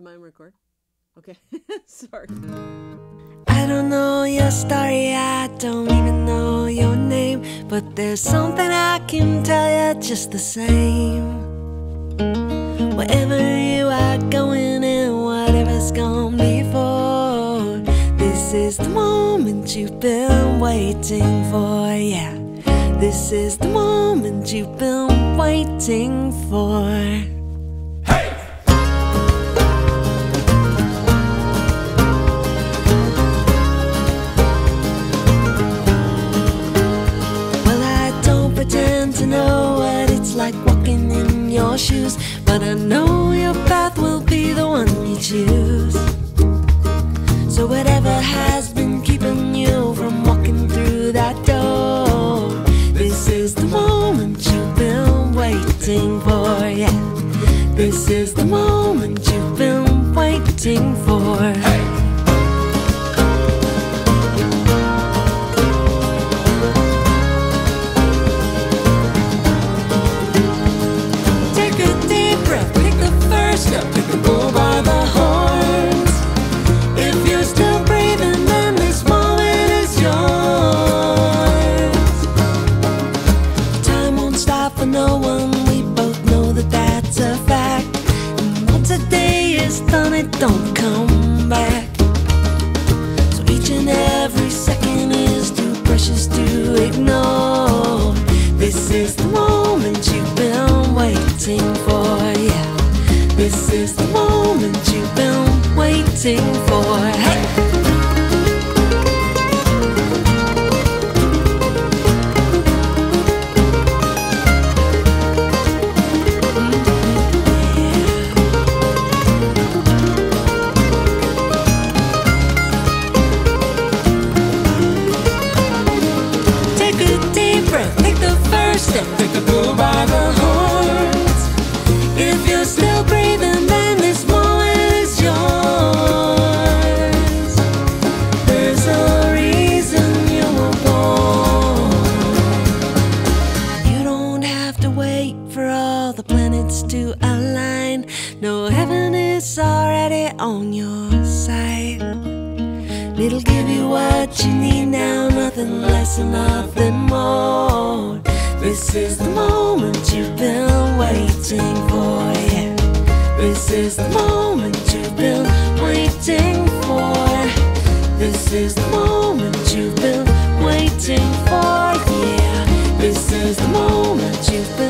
Am I on record? Okay. Sorry. I don't know your story, I don't even know your name, but there's something I can tell you just the same. Wherever you are going and whatever's gone before, this is the moment you've been waiting for, yeah. This is the moment you've been waiting for. Pretend to know what it's like walking in your shoes, but I know your path will be the one you choose. So, whatever has been keeping you from walking through that door, this is the moment you've been waiting for, yeah. This is the moment you've been waiting for. Take no one, we both know that that's a fact. And once a day is done, it don't come back. So each and every second is too precious to ignore. This is the moment you've been waiting for, yeah. This is the moment you've been waiting for. Hey! The by the horns. If you're still breathing, then this moment is yours. There's a reason you were born. You don't have to wait for all the planets to align. No, heaven is already on your side. It'll give you what you need now, nothing less and nothing more. This is the moment you've been waiting for. This is the moment you've been waiting for. This is the moment you've been waiting for, yeah. This is the moment you've been